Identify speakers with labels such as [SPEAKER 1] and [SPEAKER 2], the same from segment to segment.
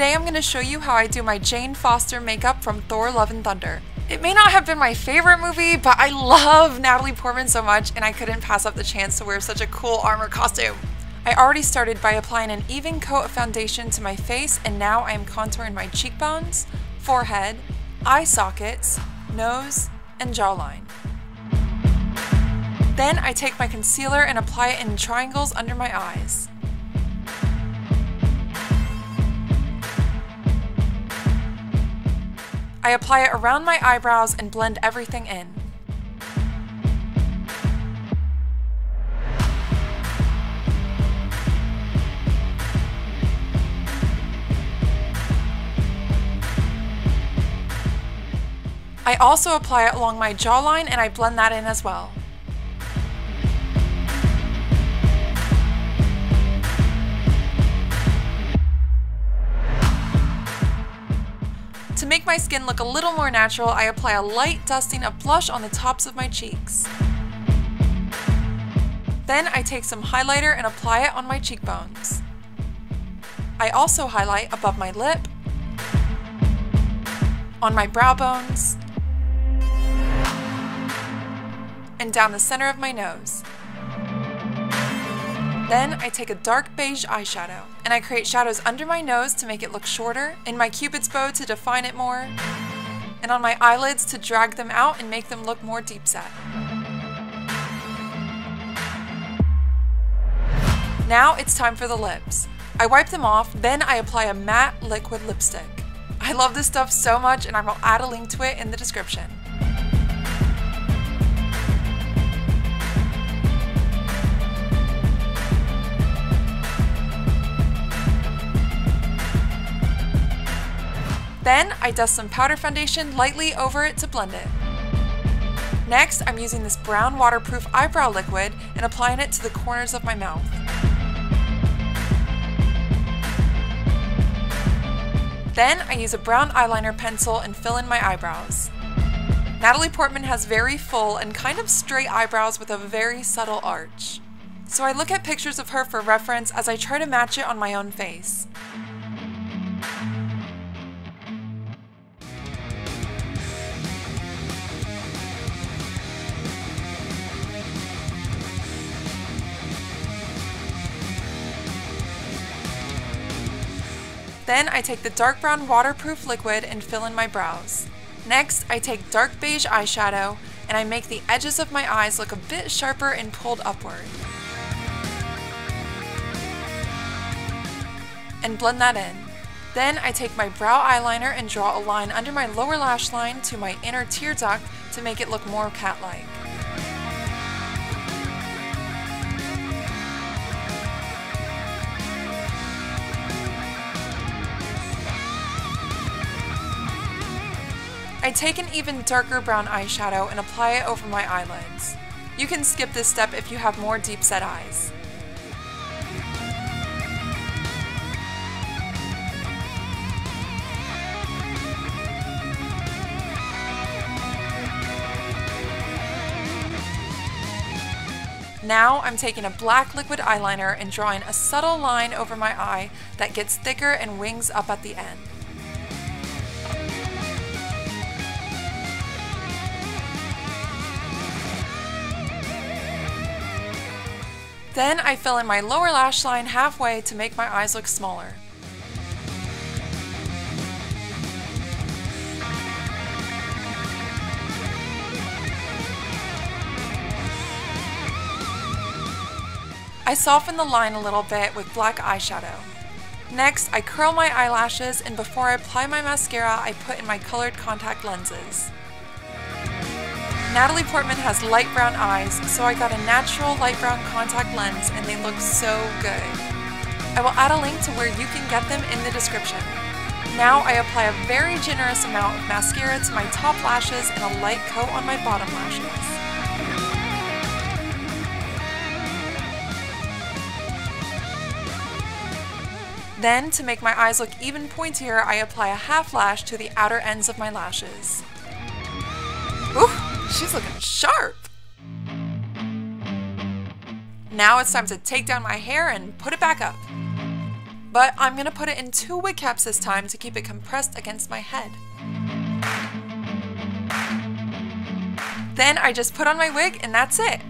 [SPEAKER 1] Today I'm going to show you how I do my Jane Foster makeup from Thor Love and Thunder. It may not have been my favorite movie, but I love Natalie Portman so much and I couldn't pass up the chance to wear such a cool armor costume. I already started by applying an even coat of foundation to my face and now I am contouring my cheekbones, forehead, eye sockets, nose, and jawline. Then I take my concealer and apply it in triangles under my eyes. I apply it around my eyebrows and blend everything in. I also apply it along my jawline and I blend that in as well. Make my skin look a little more natural, I apply a light dusting of blush on the tops of my cheeks. Then I take some highlighter and apply it on my cheekbones. I also highlight above my lip, on my brow bones, and down the center of my nose. Then I take a dark beige eyeshadow, and I create shadows under my nose to make it look shorter, in my cupid's bow to define it more, and on my eyelids to drag them out and make them look more deep set. Now it's time for the lips. I wipe them off, then I apply a matte liquid lipstick. I love this stuff so much and I will add a link to it in the description. I dust some powder foundation lightly over it to blend it. Next, I'm using this brown waterproof eyebrow liquid and applying it to the corners of my mouth. Then I use a brown eyeliner pencil and fill in my eyebrows. Natalie Portman has very full and kind of straight eyebrows with a very subtle arch. So I look at pictures of her for reference as I try to match it on my own face. Then I take the dark brown waterproof liquid and fill in my brows. Next, I take dark beige eyeshadow and I make the edges of my eyes look a bit sharper and pulled upward. And blend that in. Then I take my brow eyeliner and draw a line under my lower lash line to my inner tear duct to make it look more cat-like. I take an even darker brown eyeshadow and apply it over my eyelids. You can skip this step if you have more deep set eyes. Now I'm taking a black liquid eyeliner and drawing a subtle line over my eye that gets thicker and wings up at the end. Then I fill in my lower lash line halfway to make my eyes look smaller. I soften the line a little bit with black eyeshadow. Next, I curl my eyelashes and before I apply my mascara, I put in my colored contact lenses. Natalie Portman has light brown eyes, so I got a natural light brown contact lens and they look so good. I will add a link to where you can get them in the description. Now I apply a very generous amount of mascara to my top lashes and a light coat on my bottom lashes. Then, to make my eyes look even pointier, I apply a half lash to the outer ends of my lashes. She's looking sharp. Now it's time to take down my hair and put it back up. but I'm gonna put it in two wig caps this time to keep it compressed against my head. Then I just put on my wig and that's it.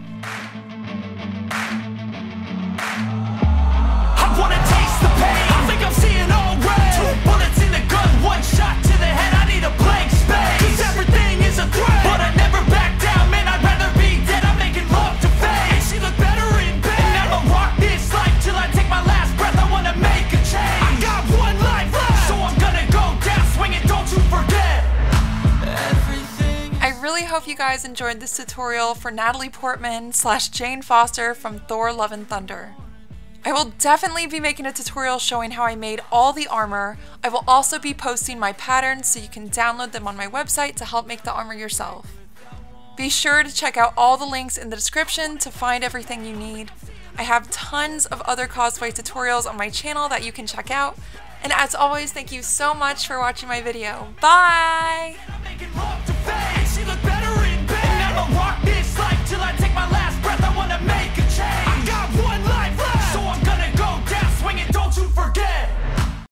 [SPEAKER 2] I
[SPEAKER 1] hope you guys enjoyed this tutorial for Natalie Portman slash Jane Foster from Thor Love and Thunder. I will definitely be making a tutorial showing how I made all the armor. I will also be posting my patterns so you can download them on my website to help make the armor yourself. Be sure to check out all the links in the description to find everything you need. I have tons of other cosplay tutorials on my channel that you can check out. And as always, thank you so much for watching my video. Bye!